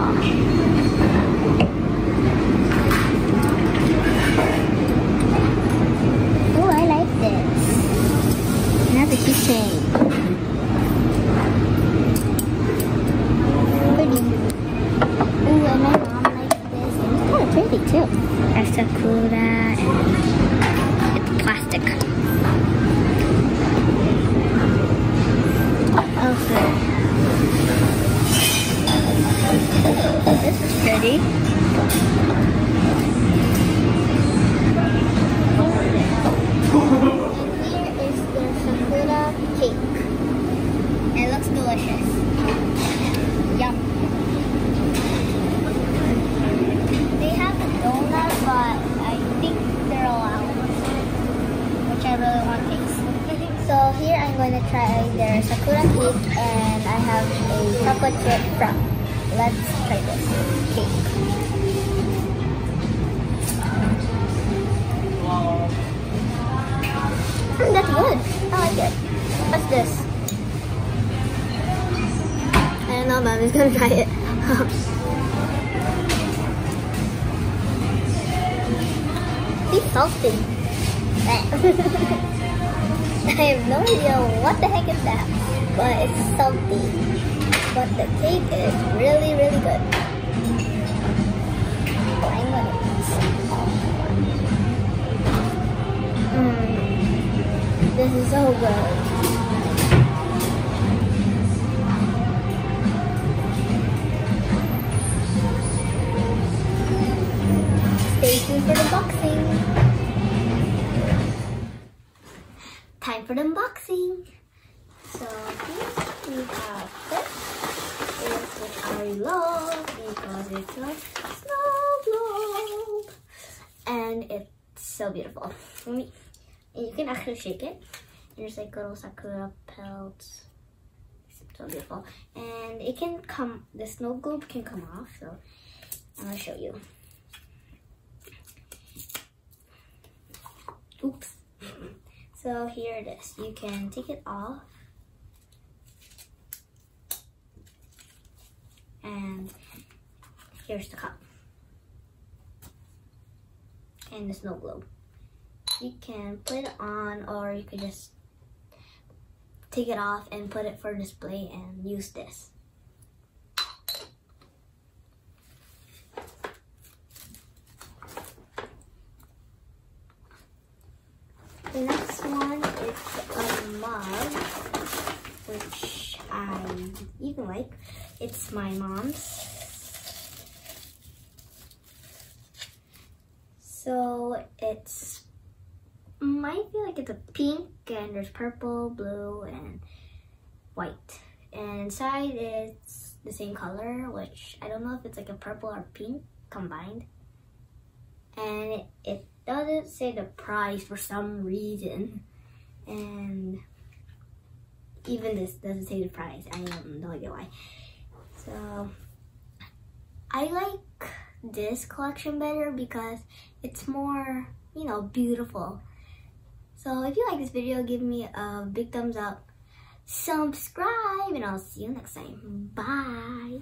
Oh, I like this. Another keychain. Pretty. Oh, and my mom likes this. It's kind of pretty too. That's so cool. Dad. Delicious. Yum. They have a donut, but I think they're all allowed, which I really want to taste. so here I'm going to try their sakura cake, and I have a chocolate chip frap. Let's try this cake. Mm, that's good. I like it. What's this? Know, but I'm just gonna try it. It's salty. I have no idea what the heck is that, but it's salty. But the cake is really, really good. I'm gonna Mmm. This is so good. For the unboxing. So here we have this. It's what I love because it's a snow globe. And it's so beautiful. Me, you can actually shake it. There's like little sakura pelts. So beautiful. And it can come, the snow globe can come off. So I'm to show you. So here it is. You can take it off. And here's the cup. And the snow globe. You can put it on or you could just take it off and put it for display and use this. The next one is a mug, which I even like. It's my mom's. So it's might feel like it's a pink and there's purple, blue, and white. And inside it's the same color, which I don't know if it's like a purple or pink combined. And it, it doesn't say the price for some reason. And even this doesn't say the price. I have no idea why. So I like this collection better because it's more, you know, beautiful. So if you like this video, give me a big thumbs up, subscribe, and I'll see you next time. Bye.